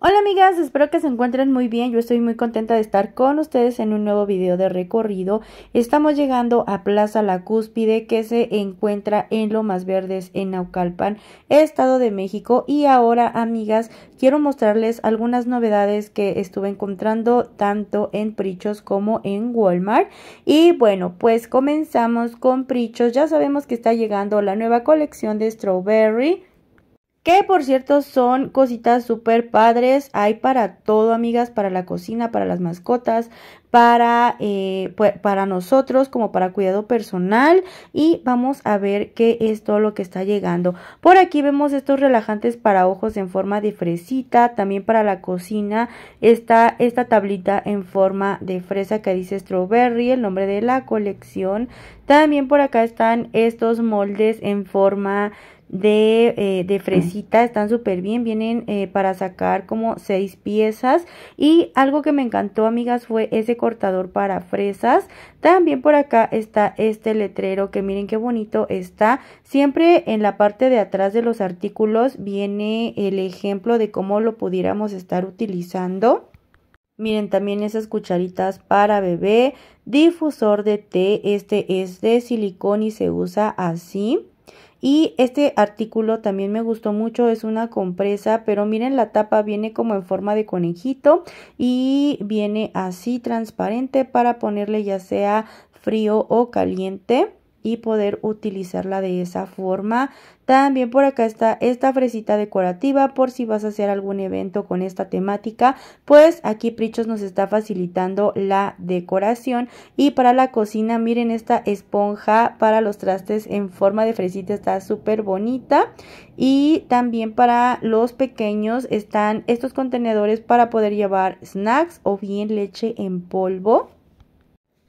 Hola amigas, espero que se encuentren muy bien. Yo estoy muy contenta de estar con ustedes en un nuevo video de recorrido. Estamos llegando a Plaza La Cúspide que se encuentra en Lomas Verdes en Naucalpan, Estado de México. Y ahora amigas, quiero mostrarles algunas novedades que estuve encontrando tanto en Prichos como en Walmart. Y bueno, pues comenzamos con Prichos. Ya sabemos que está llegando la nueva colección de Strawberry que por cierto son cositas súper padres. Hay para todo, amigas, para la cocina, para las mascotas, para, eh, para nosotros como para cuidado personal. Y vamos a ver qué es todo lo que está llegando. Por aquí vemos estos relajantes para ojos en forma de fresita. También para la cocina está esta tablita en forma de fresa que dice strawberry, el nombre de la colección. También por acá están estos moldes en forma de, eh, de fresita, están súper bien, vienen eh, para sacar como seis piezas y algo que me encantó amigas fue ese cortador para fresas, también por acá está este letrero que miren qué bonito está, siempre en la parte de atrás de los artículos viene el ejemplo de cómo lo pudiéramos estar utilizando. Miren también esas cucharitas para bebé, difusor de té, este es de silicón y se usa así. Y este artículo también me gustó mucho, es una compresa, pero miren la tapa viene como en forma de conejito y viene así transparente para ponerle ya sea frío o caliente y poder utilizarla de esa forma. También por acá está esta fresita decorativa por si vas a hacer algún evento con esta temática, pues aquí Prichos nos está facilitando la decoración y para la cocina miren esta esponja para los trastes en forma de fresita está súper bonita y también para los pequeños están estos contenedores para poder llevar snacks o bien leche en polvo.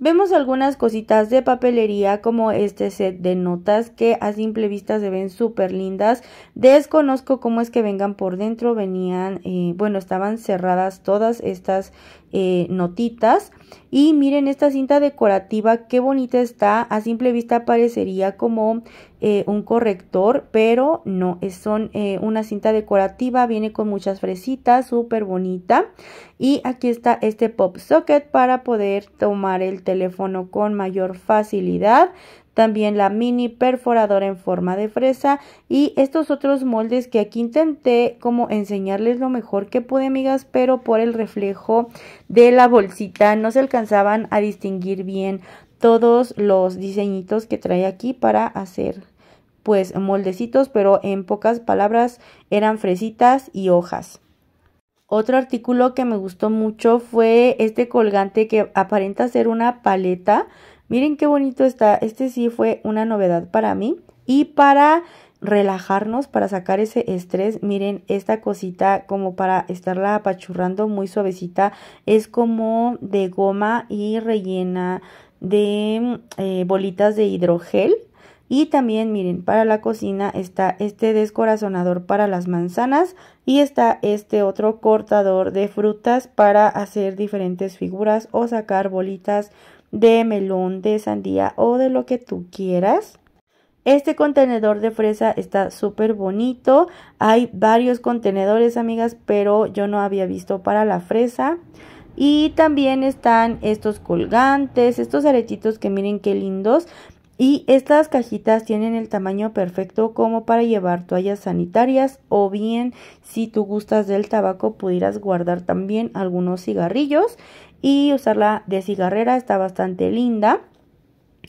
Vemos algunas cositas de papelería como este set de notas que a simple vista se ven súper lindas. Desconozco cómo es que vengan por dentro, venían, eh, bueno, estaban cerradas todas estas eh, notitas. Y miren esta cinta decorativa, qué bonita está. A simple vista parecería como eh, un corrector, pero no, son eh, una cinta decorativa. Viene con muchas fresitas, súper bonita. Y aquí está este pop socket para poder tomar el teléfono con mayor facilidad también la mini perforadora en forma de fresa y estos otros moldes que aquí intenté como enseñarles lo mejor que pude amigas pero por el reflejo de la bolsita no se alcanzaban a distinguir bien todos los diseñitos que trae aquí para hacer pues moldecitos pero en pocas palabras eran fresitas y hojas otro artículo que me gustó mucho fue este colgante que aparenta ser una paleta Miren qué bonito está. Este sí fue una novedad para mí. Y para relajarnos, para sacar ese estrés, miren esta cosita como para estarla apachurrando muy suavecita. Es como de goma y rellena de eh, bolitas de hidrogel. Y también miren, para la cocina está este descorazonador para las manzanas y está este otro cortador de frutas para hacer diferentes figuras o sacar bolitas de melón, de sandía o de lo que tú quieras. Este contenedor de fresa está súper bonito. Hay varios contenedores, amigas, pero yo no había visto para la fresa. Y también están estos colgantes, estos aretitos que miren qué lindos. Y estas cajitas tienen el tamaño perfecto como para llevar toallas sanitarias o bien si tú gustas del tabaco pudieras guardar también algunos cigarrillos y usarla de cigarrera está bastante linda.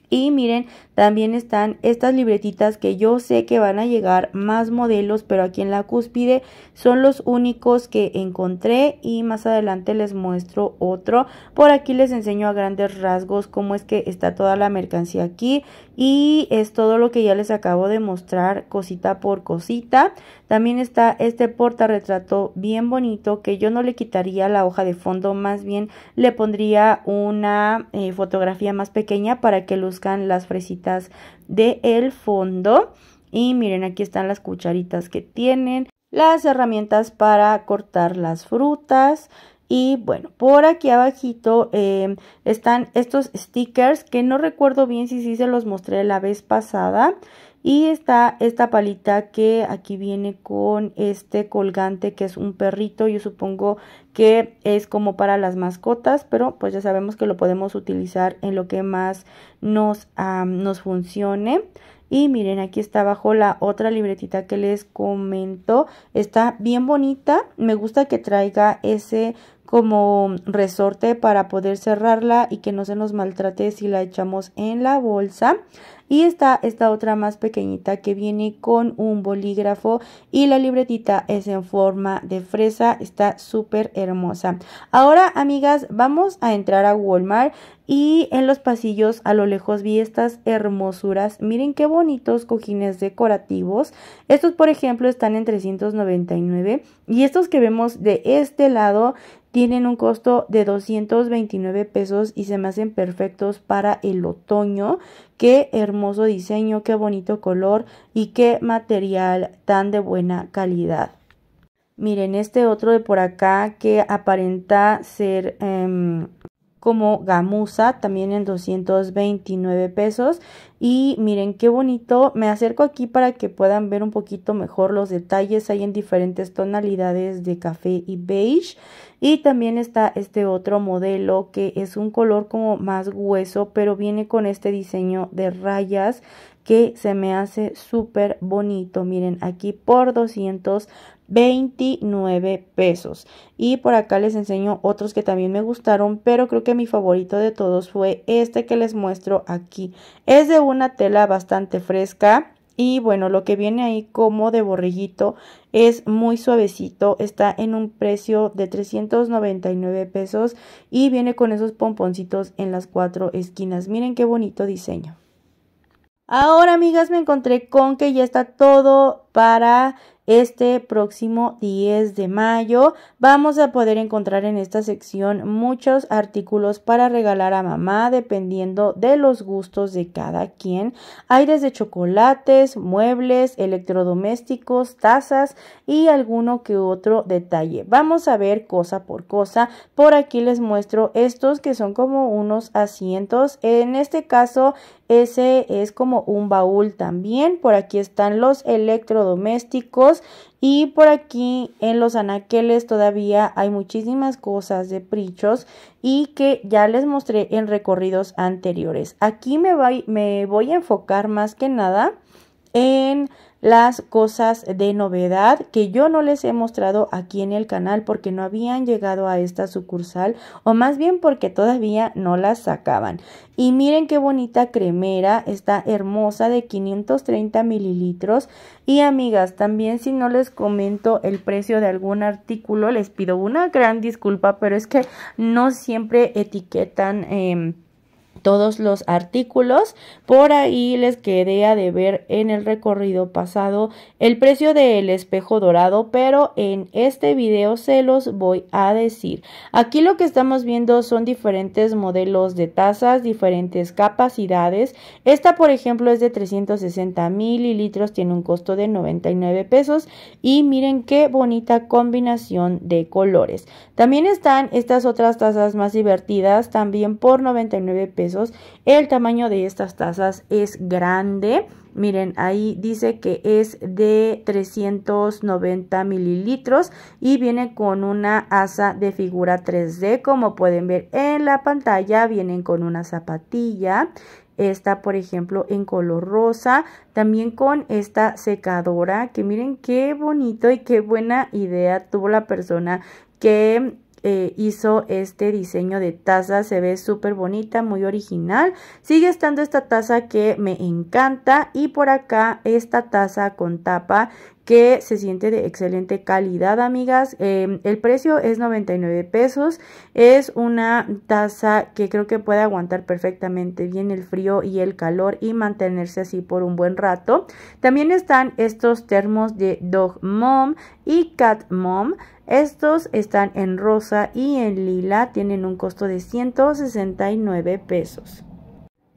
Y miren, también están estas libretitas que yo sé que van a llegar más modelos, pero aquí en la cúspide son los únicos que encontré y más adelante les muestro otro. Por aquí les enseño a grandes rasgos cómo es que está toda la mercancía aquí y es todo lo que ya les acabo de mostrar cosita por cosita. También está este portarretrato bien bonito que yo no le quitaría la hoja de fondo, más bien le pondría una eh, fotografía más pequeña para que luzcan las fresitas de el fondo. Y miren, aquí están las cucharitas que tienen, las herramientas para cortar las frutas, y bueno, por aquí abajito em, están estos stickers que no recuerdo bien si sí se los mostré la vez pasada. y está esta palita que aquí viene con este colgante que es un perrito yo supongo que es como para las mascotas pero pues ya sabemos que lo podemos utilizar en lo que más nos, nos funcione y miren, aquí está abajo la otra libretita que les comento. Está bien bonita. Me gusta que traiga ese como resorte para poder cerrarla y que no se nos maltrate si la echamos en la bolsa. Y está esta otra más pequeñita que viene con un bolígrafo y la libretita es en forma de fresa. Está súper hermosa. Ahora, amigas, vamos a entrar a Walmart y en los pasillos a lo lejos vi estas hermosuras. Miren qué bonitos cojines decorativos. Estos, por ejemplo, están en 399 y estos que vemos de este lado tienen un costo de 229 pesos y se me hacen perfectos para el otoño. Qué hermoso diseño, qué bonito color y qué material tan de buena calidad. Miren este otro de por acá que aparenta ser em, como gamuza, también en 229 pesos. Y miren qué bonito, me acerco aquí para que puedan ver un poquito mejor los detalles. Hay en diferentes tonalidades de café y beige. Y también está este otro modelo que es un color como más hueso, pero viene con este diseño de rayas que se me hace súper bonito. Miren, aquí por 200 29 pesos. Y por acá les enseño otros que también me gustaron, pero creo que mi favorito de todos fue este que les muestro aquí. Es de una tela bastante fresca. Y bueno, lo que viene ahí como de borreguito es muy suavecito, está en un precio de 399 pesos y viene con esos pomponcitos en las cuatro esquinas. Miren qué bonito diseño. Ahora, amigas, me encontré con que ya está todo para este próximo 10 de mayo vamos a poder encontrar en esta sección muchos artículos para regalar a mamá dependiendo de los gustos de cada quien. Hay desde chocolates, muebles, electrodomésticos, tazas y alguno que otro detalle. Vamos a ver cosa por cosa. Por aquí les muestro estos que son como unos asientos. En este caso ese es como un baúl también. Por aquí están los electrodomésticos y por aquí en los anaqueles todavía hay muchísimas cosas de prichos y que ya les mostré en recorridos anteriores. Aquí me voy, me voy a enfocar más que nada en las cosas de novedad que yo no les he mostrado aquí en el canal porque no habían llegado a esta sucursal o más bien porque todavía no las sacaban. Y miren qué bonita cremera, está hermosa de 530 mililitros. Y amigas, también si no les comento el precio de algún artículo, les pido una gran disculpa, pero es que no siempre etiquetan... Eh, todos los artículos. Por ahí les quedé a deber en el recorrido pasado el precio del espejo dorado, pero en este video se los voy a decir. Aquí lo que estamos viendo son diferentes modelos de tazas, diferentes capacidades. Esta, por ejemplo, es de 360 mililitros, tiene un costo de 99 pesos y miren qué bonita combinación de colores. También están estas otras tazas más divertidas, también por 99 pesos el tamaño de estas tazas es grande. Miren, ahí dice que es de 390 mililitros y viene con una asa de figura 3D. Como pueden ver en la pantalla, vienen con una zapatilla. Esta, por ejemplo, en color rosa. También con esta secadora, que miren qué bonito y qué buena idea tuvo la persona que eh, hizo este diseño de taza. Se ve súper bonita, muy original. Sigue estando esta taza que me encanta. Y por acá esta taza con tapa que se siente de excelente calidad, amigas. Em, el precio es 99 pesos. Es una taza que creo que puede aguantar perfectamente bien el frío y el calor y mantenerse así por un buen rato. También están estos termos de Dog Mom y Cat Mom. Estos están en rosa y en lila, tienen un costo de 169 pesos.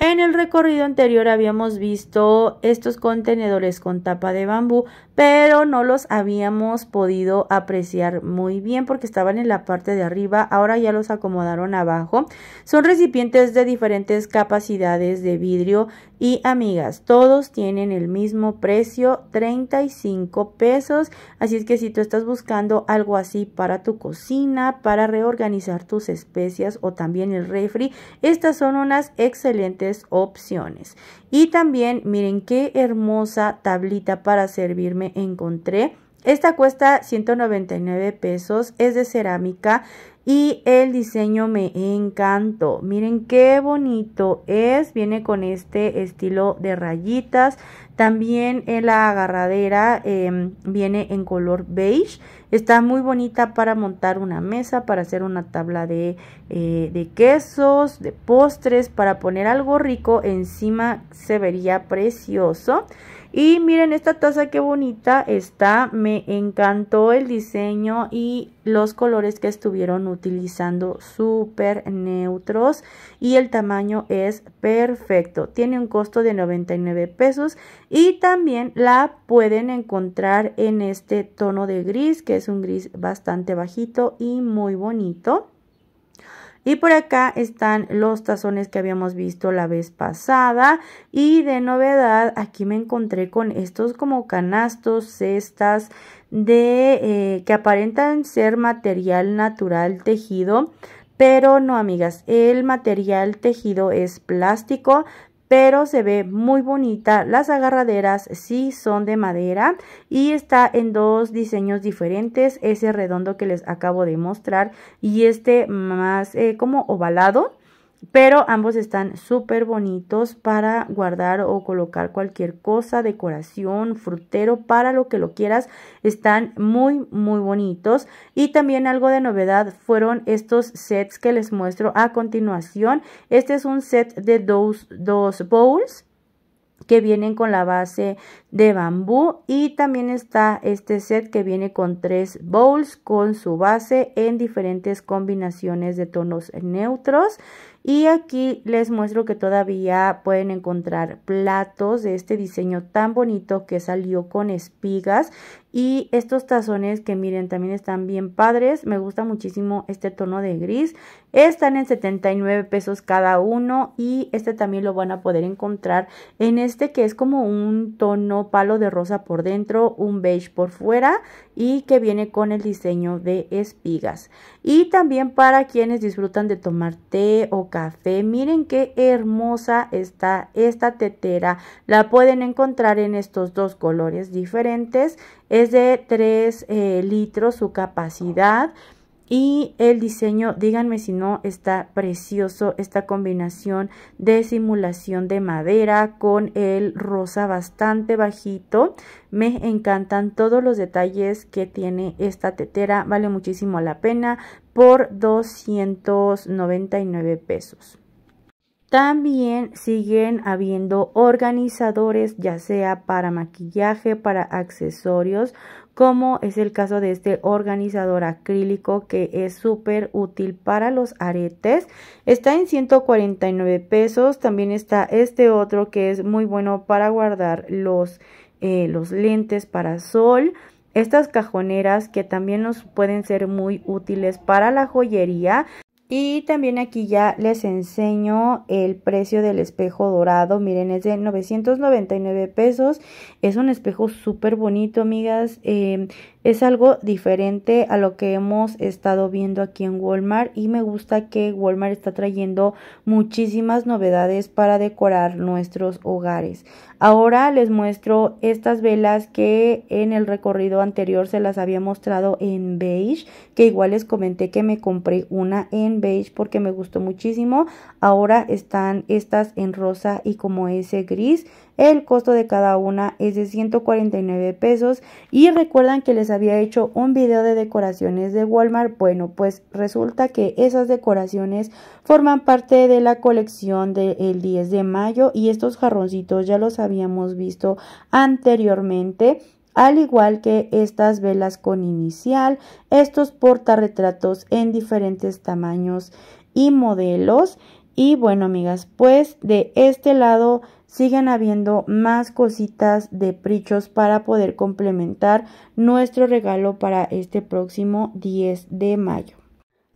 En el recorrido anterior habíamos visto estos contenedores con tapa de bambú, pero no los habíamos podido apreciar muy bien porque estaban en la parte de arriba, ahora ya los acomodaron abajo. Son recipientes de diferentes capacidades de vidrio y amigas, todos tienen el mismo precio, 35 pesos, así es que si tú estás buscando algo así para tu cocina, para reorganizar tus especias o también el refri, estas son unas excelentes opciones. Y también miren qué hermosa tablita para servirme encontré. Esta cuesta 199 pesos, es de cerámica y el diseño me encantó. Miren qué bonito es. Viene con este estilo de rayitas. También en la agarradera em, viene en color beige. Está muy bonita para montar una mesa, para hacer una tabla de, eh, de quesos, de postres, para poner algo rico encima se vería precioso. Y miren esta taza qué bonita está, me encantó el diseño y los colores que estuvieron utilizando súper neutros y el tamaño es perfecto. Tiene un costo de 99 pesos y también la pueden encontrar en este tono de gris que es un gris bastante bajito y muy bonito. Y por acá están los tazones que habíamos visto la vez pasada. Y de novedad, aquí me encontré con estos como canastos, cestas de eh, que aparentan ser material natural tejido. Pero no, amigas, el material tejido es plástico, pero se ve muy bonita. Las agarraderas sí son de madera y está en dos diseños diferentes, ese redondo que les acabo de mostrar y este más eh, como ovalado pero ambos están súper bonitos para guardar o colocar cualquier cosa, decoración, frutero, para lo que lo quieras. Están muy, muy bonitos. Y también algo de novedad fueron estos sets que les muestro a continuación. Este es un set de dos, dos bowls que vienen con la base de bambú y también está este set que viene con tres bowls con su base en diferentes combinaciones de tonos neutros y aquí les muestro que todavía pueden encontrar platos de este diseño tan bonito que salió con espigas y estos tazones que miren también están bien padres. Me gusta muchísimo este tono de gris. Están en 79 pesos cada uno y este también lo van a poder encontrar en este que es como un tono palo de rosa por dentro, un beige por fuera y que viene con el diseño de espigas. Y también para quienes disfrutan de tomar té o café, miren qué hermosa está esta tetera. La pueden encontrar en estos dos colores diferentes. Es de 3 eh, litros su capacidad. Y el diseño, díganme si no, está precioso esta combinación de simulación de madera con el rosa bastante bajito. Me encantan todos los detalles que tiene esta tetera, vale muchísimo la pena por 299 pesos. También siguen habiendo organizadores, ya sea para maquillaje, para accesorios, como es el caso de este organizador acrílico que es súper útil para los aretes. Está en 149 pesos. También está este otro que es muy bueno para guardar los, eh, los lentes para sol. Estas cajoneras que también nos pueden ser muy útiles para la joyería. Y también aquí ya les enseño el precio del espejo dorado. Miren, es de 999 pesos. Es un espejo súper bonito, amigas. Eh, es algo diferente a lo que hemos estado viendo aquí en Walmart. Y me gusta que Walmart está trayendo muchísimas novedades para decorar nuestros hogares. Ahora les muestro estas velas que en el recorrido anterior se las había mostrado en beige. Que igual les comenté que me compré una en beige porque me gustó muchísimo. Ahora están estas en rosa y como ese gris. El costo de cada una es de 149 pesos. Y recuerdan que les había hecho un video de decoraciones de Walmart. Bueno, pues resulta que esas decoraciones forman parte de la colección del 10 de mayo. Y estos jarroncitos ya los habíamos visto anteriormente al igual que estas velas con inicial, estos portarretratos en diferentes tamaños y modelos Y bueno, amigas, pues de este lado siguen habiendo más cositas de prichos para poder complementar nuestro regalo para este próximo 10 de mayo.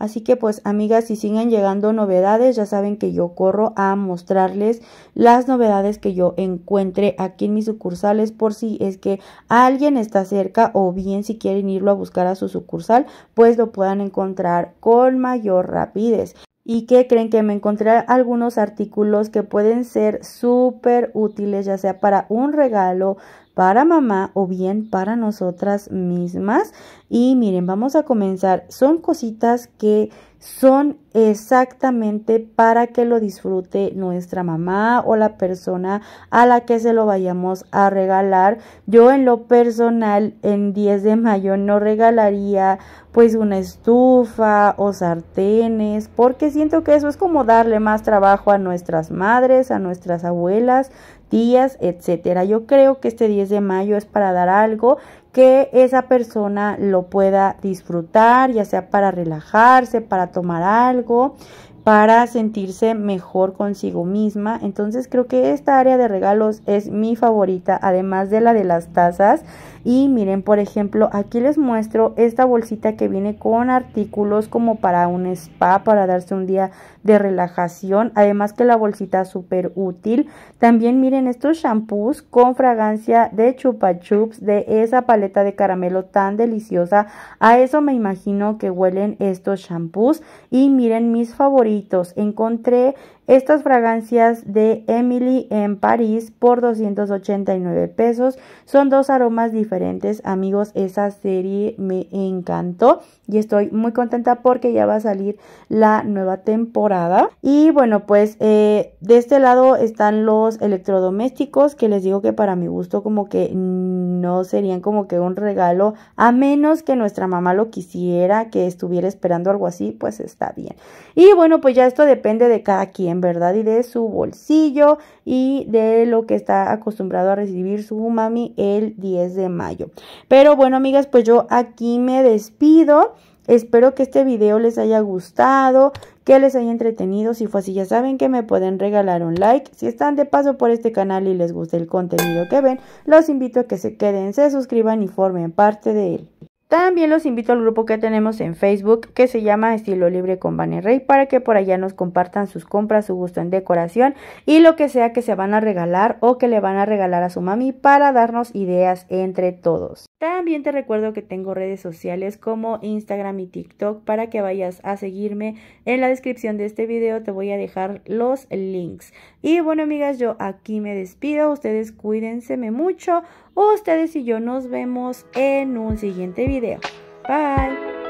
Así que pues amigas, si siguen llegando novedades, ya saben que yo corro a mostrarles las novedades que yo encuentre aquí en mis sucursales por si es que alguien está cerca o bien si quieren irlo a buscar a su sucursal, pues lo puedan encontrar con mayor rapidez. ¿Y que creen que me encontré algunos artículos que pueden ser súper útiles, ya sea para un regalo, para mamá o bien para nosotras mismas? Y miren, vamos a comenzar. Son cositas que son exactamente para que lo disfrute nuestra mamá o la persona a la que se lo vayamos a regalar. Yo en lo personal en 10 de mayo no regalaría pues una estufa o sartenes porque siento que eso es como darle más trabajo a nuestras madres, a nuestras abuelas, tías, etcétera. Yo creo que este 10 de mayo es para dar algo que esa persona lo pueda disfrutar, ya sea para relajarse, para tomar algo, para sentirse mejor consigo misma. Entonces creo que esta área de regalos es mi favorita, además de la de las tazas. Y miren, por ejemplo, aquí les muestro esta bolsita que viene con artículos como para un spa, para darse un día de relajación. Además que la bolsita es súper útil. También miren estos shampoos con fragancia de chupa chups, de esa paleta de caramelo tan deliciosa. A eso me imagino que huelen estos shampoos. Y miren mis favoritos. Encontré estas fragancias de Emily en París por 289 pesos. Son dos aromas diferentes, amigos. Esa serie me encantó y estoy muy contenta porque ya va a salir la nueva temporada. Y bueno, pues eh, de este lado están los electrodomésticos que les digo que para mi gusto como que no serían como que un regalo a menos que nuestra mamá lo quisiera, que estuviera esperando algo así, pues está bien. Y bueno, pues ya esto depende de cada quien verdad, y de su bolsillo y de lo que está acostumbrado a recibir su mami el 10 de mayo. Pero bueno, amigas, pues yo aquí me despido. Espero que este video les haya gustado, que les haya entretenido. Si fue así, ya saben que me pueden regalar un like. Si están de paso por este canal y les gusta el contenido que ven, los invito a que se queden, se suscriban y formen parte de él. También los invito al grupo que tenemos en Facebook que se llama Estilo Libre con Bunny Rey para que por allá nos compartan sus compras, su gusto en decoración y lo que sea que se van a regalar o que le van a regalar a su mami para darnos ideas entre todos. También te recuerdo que tengo redes sociales como Instagram y TikTok para que vayas a seguirme. En la descripción de este video te voy a dejar los links. Y bueno amigas, yo aquí me despido. Ustedes cuídense mucho. Ustedes y yo nos vemos en un siguiente video. Bye.